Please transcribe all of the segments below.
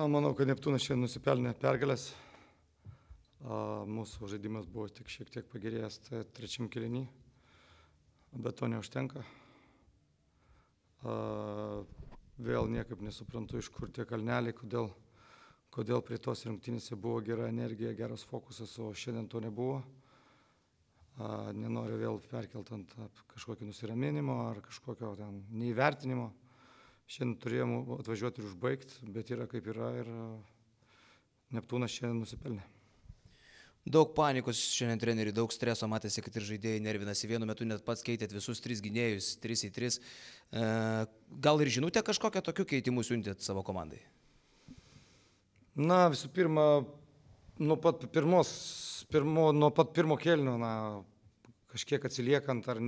Na, manau, kad Neptūnas šiandien nusipelnė pergalės. Mūsų žaidimas buvo tik šiek tiek pagerėjęs tai trečiam kilinį, bet to neužtenka. Vėl niekaip nesuprantu, iš kur tie kalneliai, kodėl, kodėl prie tos rungtynėse buvo gera energija, geras fokusas, o šiandien to nebuvo. Nenoriu vėl perkelt ant kažkokio nusiraminimo ar kažkokio ten neįvertinimo. Šiandien turėjom atvažiuoti ir užbaigti, bet yra kaip yra ir Neptūnas šiandien nusipelnė. Daug panikos šiandien treneriui, daug streso, matėsi, kad ir žaidėjai nervinasi. Vienu metu net pats keitėt visus tris gynėjus, trys į tris. E, gal ir žinutę kažkokią tokių keitimų siuntėt savo komandai? Na, visų pirma, nuo pat, pirmos, pirmo, nuo pat pirmo kelnio, na, kažkiek atsiliekant ar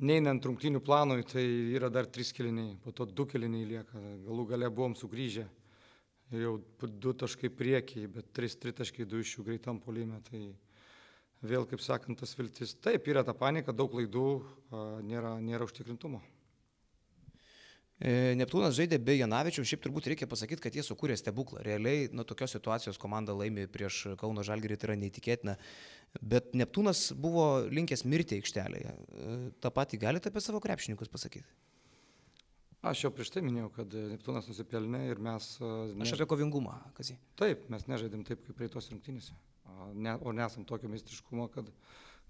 neinant rungtynių planui, tai yra dar trys keliniai, po to du keliniai lieka, galų gale buvom sugrįžę jau du taškai priekiai, bet trys tritaškai, du iš jų greitam polime, tai vėl, kaip sakant, tas viltis, taip, yra ta panika, daug klaidų, nėra, nėra užtikrintumo. E, Neptūnas žaidė be Janavičių, šiaip turbūt reikia pasakyti, kad jie sukūrė stebuklą. Realiai nuo tokios situacijos komanda laimi prieš Kauno Žalgirį, tai yra neįtikėtina. Bet Neptūnas buvo linkęs mirti aikštelėje. E, Ta pati galite apie savo krepšininkus pasakyti? Aš jau prieš tai minėjau, kad Neptūnas nusipelnė ir mes... Ne... Aš apie kovingumą, kas jį? Taip, mes nežaidėm taip kaip praeitos rungtynėse. Ne, o nesam tokio meistriškumo, kad,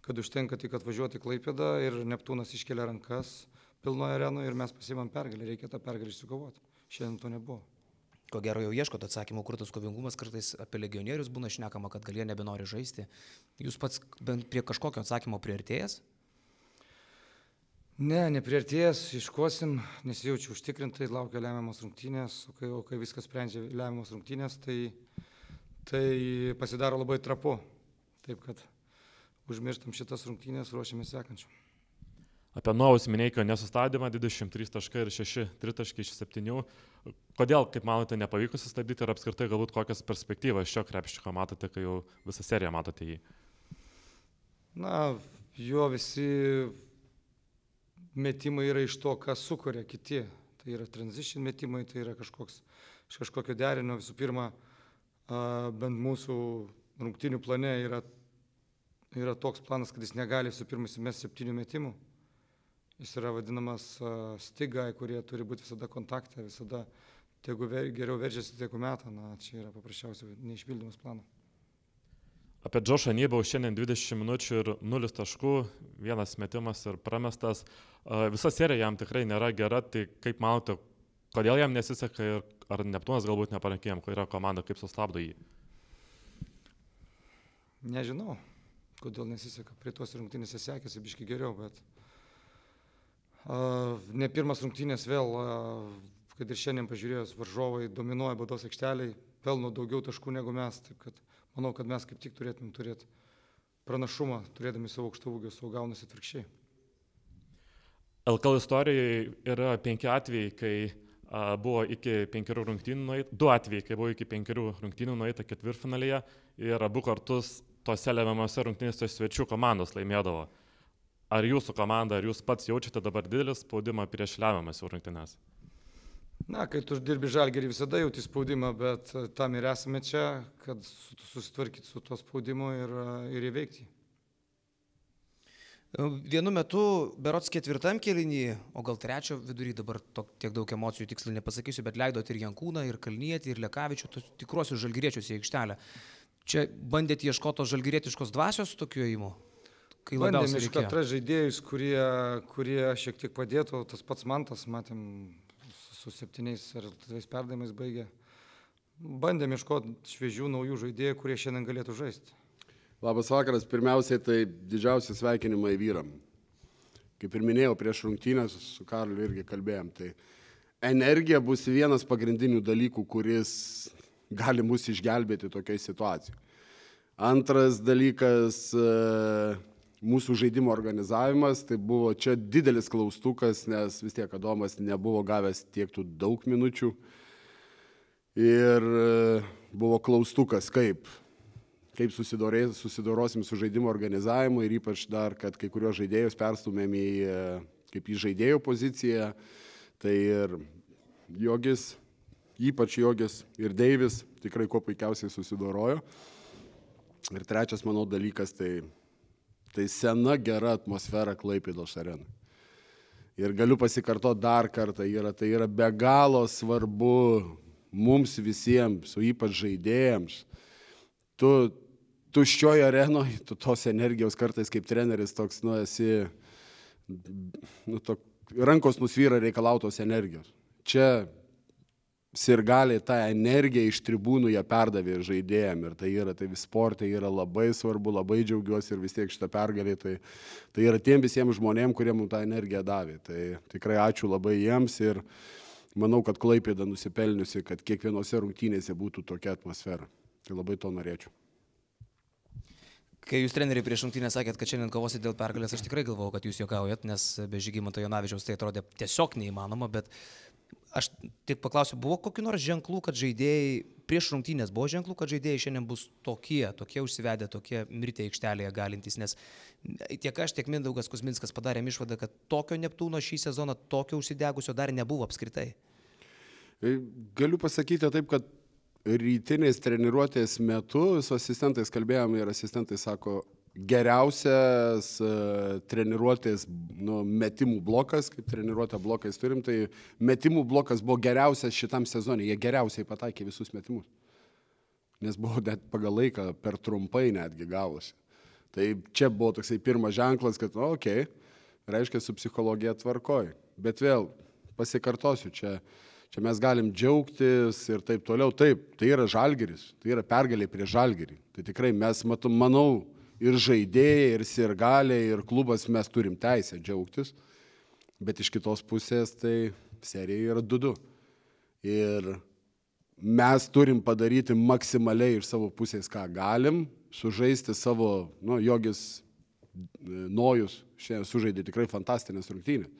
kad užtenka tik atvažiuoti Klaipėdą ir Neptūnas iškelia rankas pilnoje arenoje ir mes pasimam pergalę, reikia tą pergalę išsikovoti. Šiandien to nebuvo. Ko gero jau ieškote atsakymų, kur tas kovingumas, kartais apie legionierius būna šnekama, kad gal jie nebenori žaisti. Jūs pats bent prie kažkokio atsakymo priartėjęs? Ne, nepriartėjęs, iškosim, nesijaučiu užtikrintai, laukia lemiamos rungtynės, o kai, o kai viskas sprendžia lemiamos rungtynės, tai, tai pasidaro labai trapu. Taip kad užmirštam šitas rungtynės, ruošiamės sekančių. Apie Novus Mineikio nesustabdymą 23 taškai ir 6 tritaškai iš 7. Kodėl, kaip manote, nepavyko sustabdyti ir apskritai galbūt kokias perspektyvas šio krepščiko matote, kai jau visą seriją matote jį? Na, jo visi metimai yra iš to, ką sukuria kiti. Tai yra transition metimai, tai yra kažkoks, iš kažkokio derinio. Visų pirma, bent mūsų rungtinių plane yra, yra toks planas, kad jis negali visų pirma įsimesti septynių metimų Jis yra vadinamas stigai, kurie turi būti visada kontakte, visada tegu ver, geriau veržiasi, tegu metą. Na, čia yra paprasčiausiai neišpildomas planas. Apie Džošą Nybau šiandien 20 minučių ir 0 taškų, vienas metimas ir pramestas. Visa serija jam tikrai nėra gera, tai kaip manote, kodėl jam nesiseka ir ar Neptūnas galbūt neparankėjom, kai yra komanda, kaip sustabdo jį? Nežinau, kodėl nesiseka. Prie tos rungtynėse sekėsi biški geriau, bet Ne pirmas rungtynės vėl, kad ir šiandien pažiūrėjus, varžovai dominuoja baudos aikšteliai, pelno daugiau taškų negu mes, taip kad manau, kad mes kaip tik turėtume turėti pranašumą, turėdami savo aukštą ūgį, savo gaunasi atvirkščiai. LKL istorijoje yra penki atvejai, kai a, buvo iki penkerių rungtynių nueita, du atvejai, kai buvo iki penkerių rungtynių nueita ketvirtfinalėje ir abu kartus tose lemiamose rungtynėse svečių komandos laimėdavo. Ar jūsų komanda, ar jūs pats jaučiate dabar didelį spaudimą prieš lemiamas jau rungtynes? Na, kai tu dirbi žalgerį, visada jauti spaudimą, bet e, tam ir esame čia, kad susitvarkyti su tuo spaudimu ir, e, ir įveikti. E, vienu metu, berots ketvirtam kelinį, o gal trečio vidury, dabar to, tiek daug emocijų tiksliai nepasakysiu, bet leidot ir Jankūną, ir Kalnietį, ir Lekavičių, tikruosius žalgyriečius į aikštelę. Čia bandėte ieškoti žalgyrietiškos dvasios tokiu įimu? Kai labiausiai Bandėm iškatra žaidėjus, kurie, kurie šiek tiek padėtų, tas pats Mantas, matėm, su septyniais ar tais perdavimais baigė. Bandėm iškoti šviežių naujų žaidėjų, kurie šiandien galėtų žaisti. Labas vakaras, pirmiausiai tai didžiausi sveikinimai vyram. Kaip ir minėjau, prieš rungtynės su Karliu irgi kalbėjom, tai energija bus vienas pagrindinių dalykų, kuris gali mus išgelbėti tokiai situacijai. Antras dalykas, mūsų žaidimo organizavimas, tai buvo čia didelis klaustukas, nes vis tiek Adomas nebuvo gavęs tiek tų daug minučių. Ir e, buvo klaustukas, kaip, kaip susidorosim su žaidimo organizavimu ir ypač dar, kad kai kurios žaidėjus perstumėm į, e, kaip į žaidėjo poziciją. Tai ir Jogis ypač Jogis ir Deivis tikrai kuo puikiausiai susidorojo. Ir trečias, manau, dalykas tai, tai sena gera atmosfera Klaipėdos arenai. Ir galiu pasikartoti dar kartą, yra, tai yra be galo svarbu mums visiems, o ypač žaidėjams. Tu tuščioje arenoje, tu tos energijos kartais kaip treneris toks, nu, esi, nu, to, rankos nusvyra reikalautos energijos. Čia sirgaliai tą energiją iš tribūnų jie perdavė žaidėjim ir tai yra, tai sportai yra labai svarbu, labai džiaugiuosi ir vis tiek šitą pergalį, tai, tai yra tiem visiems žmonėm, kurie mums tą energiją davė. Tai tikrai ačiū labai jiems ir manau, kad Klaipėda nusipelniusi, kad kiekvienose rungtynėse būtų tokia atmosfera. Tai labai to norėčiau. Kai jūs treneriai prieš rungtynę sakėt, kad šiandien kovosit dėl pergalės, aš tikrai galvojau, kad jūs juokaujat, nes be Žygimanto Jonavičiaus tai atrodė tiesiog neįmanoma, bet aš tik paklausiu, buvo kokiu nors ženklų, kad žaidėjai prieš rungtynės buvo ženklų, kad žaidėjai šiandien bus tokie, tokie užsivedę, tokie mirti aikštelėje galintys, nes tiek aš, tiek Mindaugas Kusminskas padarėm išvadą, kad tokio Neptūno šį sezoną, tokio užsidegusio dar nebuvo apskritai. E, galiu pasakyti taip, kad rytinės treniruotės metu su asistentais kalbėjom ir asistentai sako, geriausias uh, treniruotės nu, metimų blokas, kaip treniruotę blokais turim, tai metimų blokas buvo geriausias šitam sezonui, jie geriausiai pataikė visus metimus. Nes buvo net pagal laiką per trumpai netgi gavosi. Tai čia buvo toksai pirmas ženklas, kad, nu, okei, okay, reiškia, su psichologija tvarkoj. Bet vėl pasikartosiu, čia, čia mes galim džiaugtis ir taip toliau. Taip, tai yra žalgeris, tai yra pergalė prie žalgerį. Tai tikrai mes, matom, manau, ir žaidėjai, ir sirgaliai, ir klubas mes turim teisę džiaugtis, bet iš kitos pusės tai serija yra 2-2. Ir mes turim padaryti maksimaliai iš savo pusės, ką galim, sužaisti savo, nu, jogis Nojus šiandien sužaidė tikrai fantastinės rungtynės.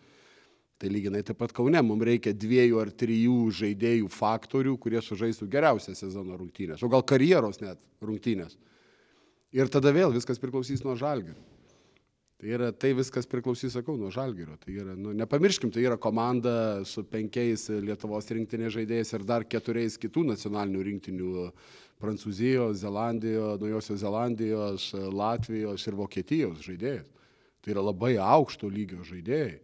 Tai lyginai taip pat Kaune, mums reikia dviejų ar trijų žaidėjų faktorių, kurie sužaistų geriausią sezono rungtynės, o gal karjeros net rungtynės. Ir tada vėl viskas priklausys nuo žalgerio. Tai, yra, tai viskas priklausys, sakau, nuo žalgerio. Tai yra, nu, nepamirškim, tai yra komanda su penkiais Lietuvos rinktinės žaidėjais ir dar keturiais kitų nacionalinių rinktinių - Prancūzijos, Zelandijos, Naujosios Zelandijos, Latvijos ir Vokietijos žaidėjais. Tai yra labai aukšto lygio žaidėjai.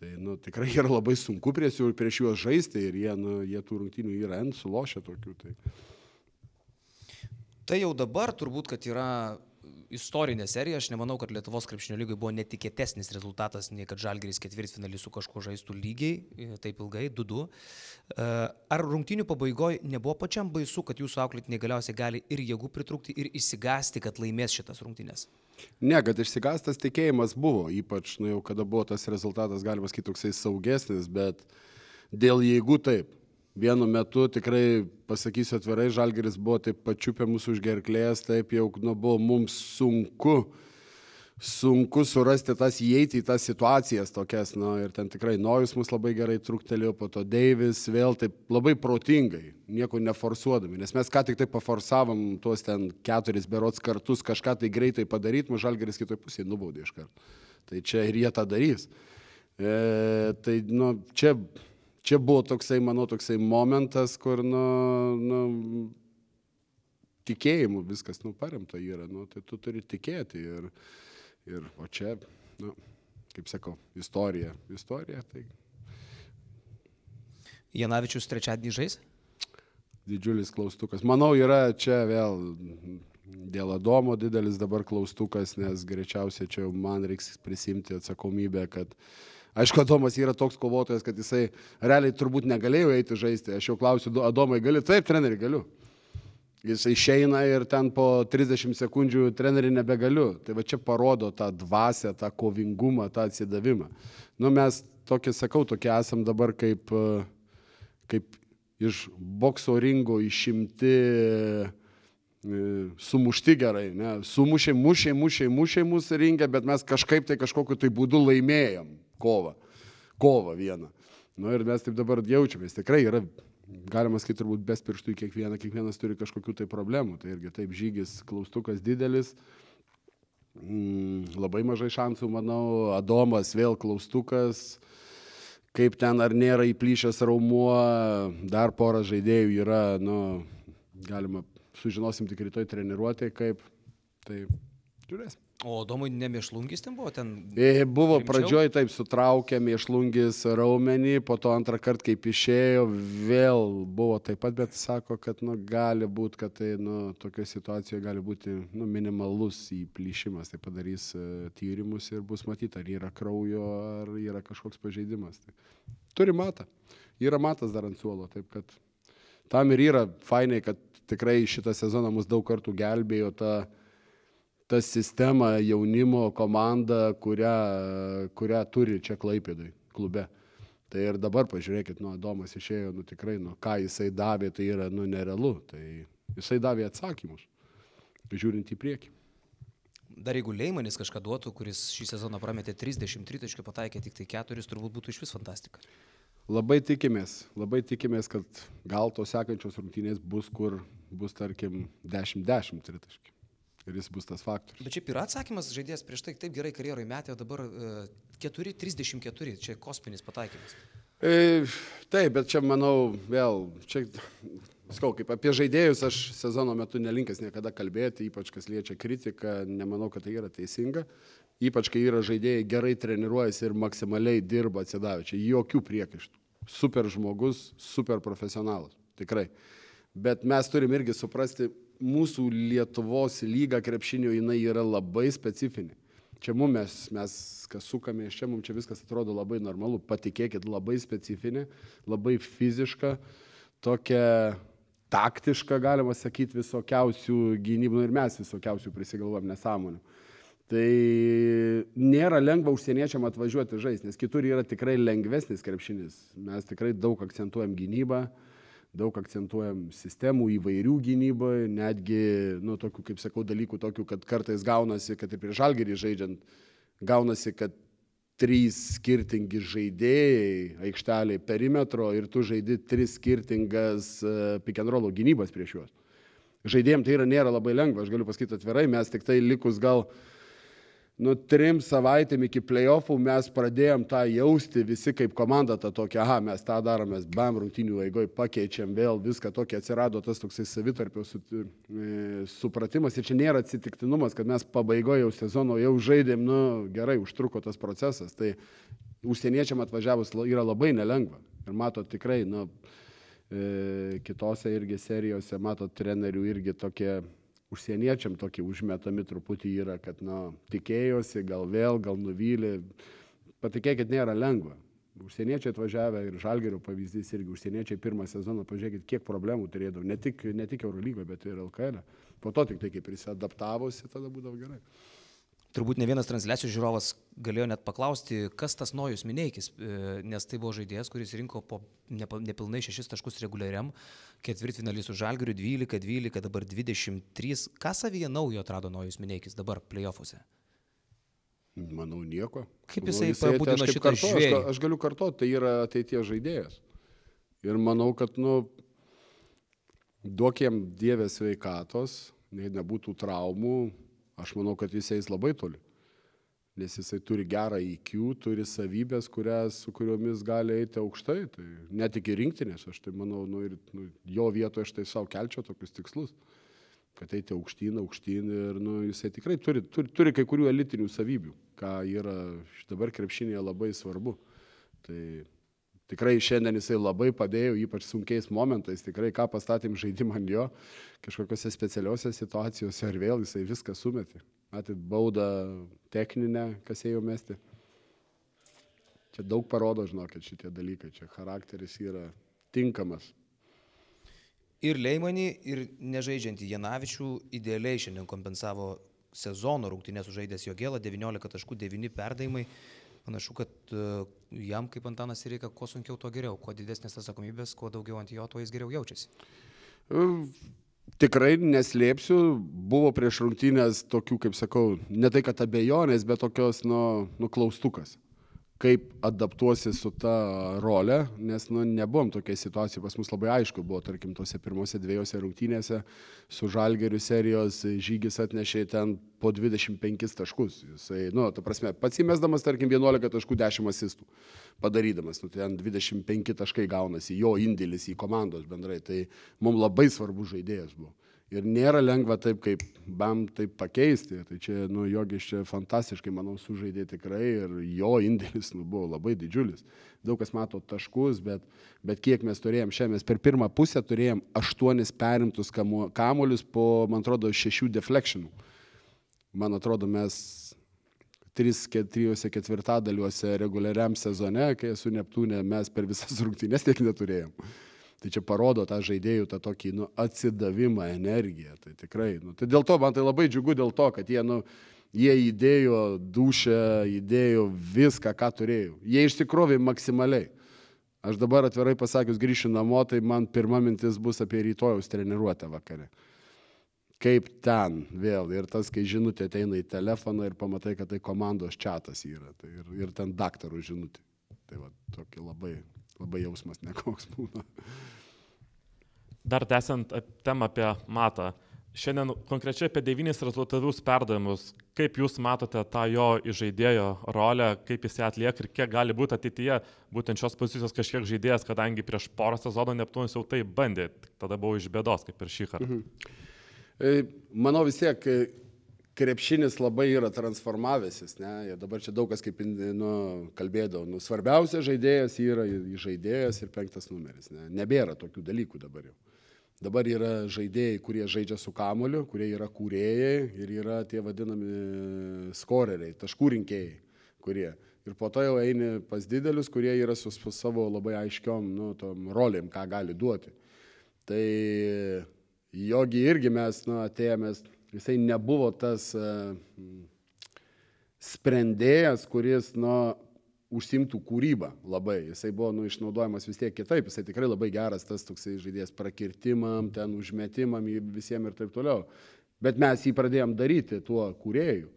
Tai nu, tikrai yra labai sunku prieš, prieš juos žaisti ir jie, nu, jie tų rungtynių yra ant sulošę tokių. Tai tai jau dabar turbūt, kad yra istorinė serija, aš nemanau, kad Lietuvos krepšinio lygai buvo netikėtesnis rezultatas, nei kad Žalgeris ketvirtfinalį su kažkuo žaistų lygiai, e, taip ilgai, 2-2. E, ar rungtinių pabaigoje nebuvo pačiam baisu, kad jūsų auklėtiniai galiausiai gali ir jėgų pritrūkti, ir įsigasti, kad laimės šitas rungtynės? Ne, kad išsigastas tikėjimas buvo, ypač, nu jau kada buvo tas rezultatas, galima sakyti, toksai saugesnis, bet dėl jėgų taip vienu metu tikrai, pasakysiu atvirai, Žalgeris buvo taip pačiupę mūsų už gerklės, taip jau nu, buvo mums sunku, sunku surasti tas, įeiti į tas situacijas tokias, nu, ir ten tikrai Nojus mus labai gerai truktelėjo, po to Deivis vėl taip labai protingai, nieko neforsuodami, nes mes ką tik tai paforsavom tuos ten keturis berots kartus kažką tai greitai padaryti, mūsų Žalgeris kitoj pusėje nubaudė iš karto. Tai čia ir jie tą darys. E, tai, nu, čia čia buvo toksai, manau, toksai momentas, kur, nu, nu tikėjimu viskas, nu, paremta yra, nu, tai tu turi tikėti ir, ir o čia, nu, kaip sakau, istorija, istorija, tai. Janavičius trečiadienį žais? Didžiulis klaustukas. Manau, yra čia vėl dėl Adomo didelis dabar klaustukas, nes greičiausiai čia man reiks prisimti atsakomybę, kad uh, Aišku, Adomas yra toks kovotojas, kad jisai realiai turbūt negalėjo eiti žaisti. Aš jau klausiu, Adomai, gali? Taip, treneri, galiu. Jis išeina ir ten po 30 sekundžių treneri nebegaliu. Tai va čia parodo tą dvasę, tą kovingumą, tą atsidavimą. Nu, mes tokie, sakau, tokie esam dabar kaip, kaip iš bokso ringo išimti e, sumušti gerai, ne? sumušė, mušė, mušė, mušė mūsų ringę, bet mes kažkaip tai kažkokiu tai būdu laimėjom kovą. Kovą vieną. Na nu, ir mes taip dabar jaučiamės. Tikrai yra, galima sakyti, turbūt bes pirštų į kiekvieną, kiekvienas turi kažkokių tai problemų. Tai irgi taip žygis, klaustukas didelis. Mm, labai mažai šansų, manau, Adomas vėl klaustukas. kaip ten ar nėra įplyšęs raumuo, dar pora žaidėjų yra, nu, galima, sužinosim tik rytoj treniruotė, kaip, tai žiūrėsim. O Domui nemišlungis ten buvo ten? E, Buvo rimčiau? pradžioj taip sutraukė mėšlungis raumenį, po to antrą kartą, kaip išėjo, vėl buvo taip pat, bet sako, kad nu, gali būti, kad tai nu, tokioje situacijoje gali būti nu, minimalus įplyšimas. Tai padarys e, tyrimus ir bus matyti, ar yra kraujo, ar yra kažkoks pažeidimas. Tai turi matą. Yra matas dar ant suolo, taip kad tam ir yra fainai, kad tikrai šitą sezoną mus daug kartų gelbėjo ta ta sistema jaunimo komanda, kurią, kurią turi čia Klaipėdai klube. Tai ir dabar pažiūrėkit, nu, Domas išėjo, nu tikrai, nu, ką jisai davė, tai yra, nu, nerealu. Tai jisai davė atsakymus, žiūrint į priekį. Dar jeigu Leimanis kažką duotų, kuris šį sezoną prametė 33 taškų, pataikė tik tai 4, turbūt būtų iš vis fantastika. Labai tikimės, labai tikimės, kad gal tos sekančios rungtynės bus, kur bus, tarkim, 10-10 tritaškių. Ir jis bus tas faktorius. Bet šiaip yra atsakymas, žaidėjas prieš tai taip gerai karjeroje metė, dabar uh, 4-34, čia kosminis pataikymas. E, taip, bet čia manau, vėl, čia, skau, kaip apie žaidėjus aš sezono metu nelinkęs niekada kalbėti, ypač kas liečia kritiką, nemanau, kad tai yra teisinga. Ypač kai yra žaidėjai gerai treniruojasi ir maksimaliai dirba atsidavę. Čia jokių priekaištų. Super žmogus, super profesionalas. Tikrai. Bet mes turim irgi suprasti, mūsų Lietuvos lyga krepšinio jinai yra labai specifinė. Čia mum mes, mes kas sukame iš čia, mums čia viskas atrodo labai normalu. Patikėkit, labai specifinė, labai fiziška, tokia taktiška, galima sakyti, visokiausių gynybų nu ir mes visokiausių prisigalvom nesąmonių. Tai nėra lengva užsieniečiam atvažiuoti žaisti, nes kitur yra tikrai lengvesnis krepšinis. Mes tikrai daug akcentuojam gynybą, daug akcentuojam sistemų įvairių gynyboje, netgi, nu, tokių, kaip sakau, dalykų, tokių, kad kartais gaunasi, kad ir prie žalgerį žaidžiant, gaunasi, kad trys skirtingi žaidėjai aikšteliai perimetro ir tu žaidi tris skirtingas pick and roll gynybas prieš juos. Žaidėjim tai yra nėra labai lengva, aš galiu pasakyti atvirai, mes tik tai likus gal nu, trim savaitėm iki playoffų mes pradėjom tą jausti visi kaip komanda tą tokią, aha, mes tą darom, mes bam rungtinių eigoj pakeičiam vėl viską tokia atsirado tas toksai savitarpio su, e, supratimas. Ir čia nėra atsitiktinumas, kad mes pabaigoje jau sezono jau žaidėm, nu gerai, užtruko tas procesas, tai užsieniečiam atvažiavus yra labai nelengva. Ir mato tikrai, nu, e, kitose irgi serijose mato trenerių irgi tokie užsieniečiam tokie užmetami truputį yra, kad, na, tikėjosi, gal vėl, gal nuvylė. Patikėkit, nėra lengva. Užsieniečiai atvažiavę ir žalgerio pavyzdys irgi užsieniečiai pirmą sezoną, pažiūrėkit, kiek problemų turėdavo, ne tik, ne tik Eurolygoje, bet ir LKL. E. Po to tik tai, kai prisadaptavosi, tada būdavo gerai. Turbūt ne vienas transliacijos žiūrovas galėjo net paklausti, kas tas Nojus Mineikis, nes tai buvo žaidėjas, kuris rinko po nepilnai 6 taškus reguliariam, ketvirtfinalį su Žalgiriu 12, 12, dabar 23. Ką savyje naujo atrado Nojus Mineikis dabar playoffuose? Manau, nieko. Kaip Nu, jisai jisai- pabudino aš šitą kartu- aš žvėrį? ga- Aš galiu kartuoti, tai yra ateities žaidėjas. Ir manau, kad, nu, duokiem dievės sveikatos, nei nebūtų traumų, aš manau, kad jis eis labai toli. Nes jisai turi gerą IQ, turi savybės, kurias, su kuriomis gali eiti aukštai. Tai net iki rinktinės, aš tai manau, nu, ir nu, jo vietoje aš tai savo kelčiau tokius tikslus. Kad eiti aukštyn, aukštyn ir nu, jisai tikrai turi, turi, turi kai kurių elitinių savybių, ką yra dabar krepšinėje labai svarbu. Tai tikrai šiandien jisai labai padėjo, ypač sunkiais momentais, tikrai ką pastatėm žaidimą ant jo, kažkokiose specialiuose situacijose ir vėl jisai viską sumetė. Matyt, baudą techninę, kas ėjo mesti. Čia daug parodo, žinokit, šitie dalykai, čia charakteris yra tinkamas. Ir Leimanį, ir nežaidžiantį Janavičių idealiai šiandien kompensavo sezono rungtynės sužaidęs jo gėlą, 19 taškų, 9 perdavimai. Panašu, kad uh, jam kaip Antanas reikia, kuo sunkiau, tuo geriau. Kuo didesnės atsakomybės, kuo daugiau ant jo, tuo jis geriau jaučiasi. Tikrai neslėpsiu, buvo prieš rungtynės tokių, kaip sakau, ne tai kad abejonės, bet tokios, nu, nuklaustukas. Kaip adaptuosi su ta rolė, nes nu, nebuvom tokia situacija, pas mus labai aišku buvo, tarkim, tose pirmose dviejose rungtynėse su Žalgeriu serijos žygis atnešė ten po 25 taškus. Jisai, nu, ta prasme, pats įmesdamas, tarkim, 11 taškų 10 asistų padarydamas, nu, ten 25 taškai gaunasi, jo indėlis į komandos bendrai, tai mums labai svarbus žaidėjas buvo. Ir nėra lengva taip, kaip BAM taip pakeisti. Tai čia, nu, Jogis čia fantastiškai, manau, sužaidė tikrai ir jo indėlis nu, buvo labai didžiulis. Daug kas mato taškus, bet, bet kiek mes turėjom šiandien, mes per pirmą pusę turėjom aštuonis perimtus kamuolius po, man atrodo, šešių deflectionų. Man atrodo, mes tris, trijose ketvirtadaliuose reguliariam sezone, kai esu Neptūne, mes per visas rungtynes tiek neturėjom. Tai čia parodo tą žaidėjų tą tokį nu, atsidavimą, energiją. Tai tikrai. Nu, tai dėl to man tai labai džiugu dėl to, kad jie, nu, jie įdėjo dušę, įdėjo viską, ką turėjo. Jie išsikrovė maksimaliai. Aš dabar atvirai pasakius grįšiu namo, tai man pirma mintis bus apie rytojaus treniruotę vakare. Kaip ten vėl. Ir tas, kai žinutė ateina į telefoną ir pamatai, kad tai komandos čatas yra. Tai ir, ir ten daktarų žinutė. Tai va, tokia labai labai jausmas nekoks būna. Dar tęsiant temą apie matą. Šiandien konkrečiai apie devynis rezultatyvius perdavimus. Kaip Jūs matote tą jo žaidėjo rolę, kaip jis ją atlieka ir kiek gali būti ateityje būtent šios pozicijos kažkiek žaidėjas, kadangi prieš porą sezonų Neptūnas jau tai bandė, tada buvo iš bėdos kaip ir šį kartą. Mhm. E, manau vis tiek krepšinis labai yra transformavęsis, ne, ir dabar čia daug kas kaip nu, kalbėdavo, nu, svarbiausias žaidėjas yra žaidėjas ir penktas numeris, ne, nebėra tokių dalykų dabar jau. Dabar yra žaidėjai, kurie žaidžia su kamoliu, kurie yra kūrėjai ir yra tie vadinami skoreriai, taškų rinkėjai, kurie. Ir po to jau eini pas didelius, kurie yra su, su savo labai aiškiom nu, tom rolėm, ką gali duoti. Tai jogi irgi mes nu, atėjomės Jisai nebuvo tas e, sprendėjas, kuris, nu, užsimtų kūrybą labai. Jisai buvo nu, išnaudojamas vis tiek kitaip. Jisai tikrai labai geras tas toksai žaidėjas prakirtimam, ten užmetimam visiems ir taip toliau. Bet mes jį pradėjom daryti tuo kūrėju.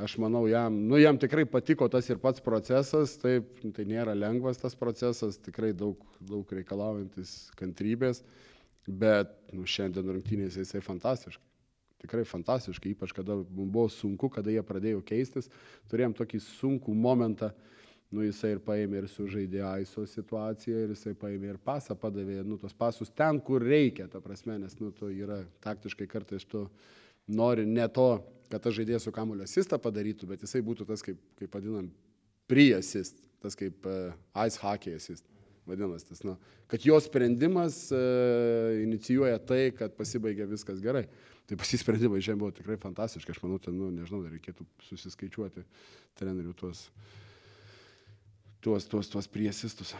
Aš manau, jam, nu, jam tikrai patiko tas ir pats procesas, taip, tai nėra lengvas tas procesas, tikrai daug, daug reikalaujantis kantrybės, bet nu, šiandien rungtynėse jisai fantastiškai tikrai fantastiškai, ypač kada buvo sunku, kada jie pradėjo keistis, turėjom tokį sunkų momentą, nu jisai ir paėmė ir sužaidė AISO situaciją ir jisai paėmė ir pasą padavė, nu tos pasus ten, kur reikia, ta prasme, nes nu tu yra taktiškai kartais tu nori ne to, kad tas žaidėjas su kamulio asistą padarytų, bet jisai būtų tas, kaip, kaip vadinam, pre-assist, tas kaip uh, ice hockey assist vadinasi, tas, nu, kad jo sprendimas uh, inicijuoja tai, kad pasibaigia viskas gerai. Tai pasisprendimai šiandien buvo tikrai fantastiški, aš manau, ten, nu, nežinau, reikėtų susiskaičiuoti trenerių tuos, tuos, tuos, tuos priesistus.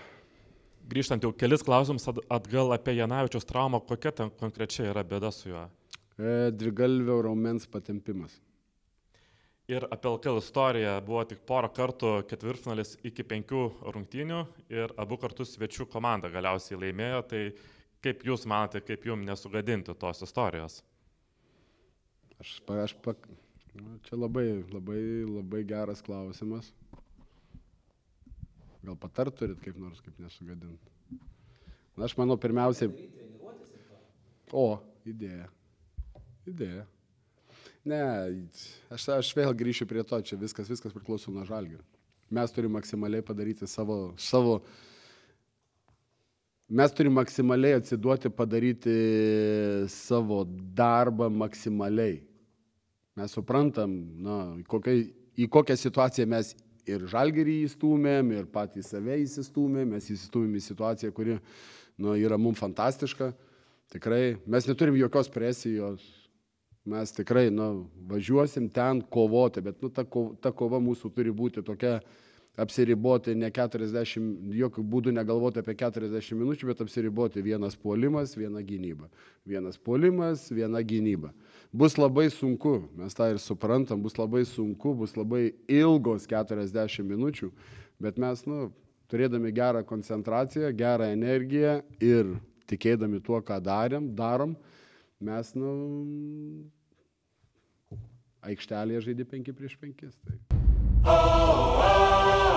Grįžtant jau kelis klausimus atgal apie Janavičius traumą, kokia ten konkrečiai yra bėda su juo? E, dvigalvio raumens patempimas. Ir apie LKL istoriją buvo tik porą kartų ketvirtfinalis iki penkių rungtynių ir abu kartus svečių komanda galiausiai laimėjo. Tai kaip Jūs manote, kaip Jums nesugadinti tos istorijos? Aš, aš pak... Nu, čia labai, labai, labai geras klausimas. Gal patart turit kaip nors, kaip nesugadinti? Na, aš manau, pirmiausiai. O, idėja. Idėja. Ne, aš, aš vėl grįšiu prie to, čia viskas, viskas priklauso nuo žalgių. Mes turime maksimaliai padaryti savo, savo, mes turime maksimaliai atsiduoti, padaryti savo darbą maksimaliai. Mes suprantam, na, į kokią, į kokią situaciją mes ir žalgerį įstumėm, ir patys save įsistumėm, mes įstumėm į situaciją, kuri nu, yra mums fantastiška. Tikrai mes neturim jokios presijos, mes tikrai nu, važiuosim ten kovoti, bet nu, ta, ko, ta kova mūsų turi būti tokia apsiriboti ne 40, jokių būdų negalvoti apie 40 minučių, bet apsiriboti vienas puolimas, viena gynyba. Vienas puolimas, viena gynyba. Bus labai sunku, mes tą ir suprantam, bus labai sunku, bus labai ilgos 40 minučių, bet mes, nu, turėdami gerą koncentraciją, gerą energiją ir tikėdami tuo, ką darėm, darom, mes, nu, aikštelėje žaidė 5 prieš 5. Tai. Oh, oh.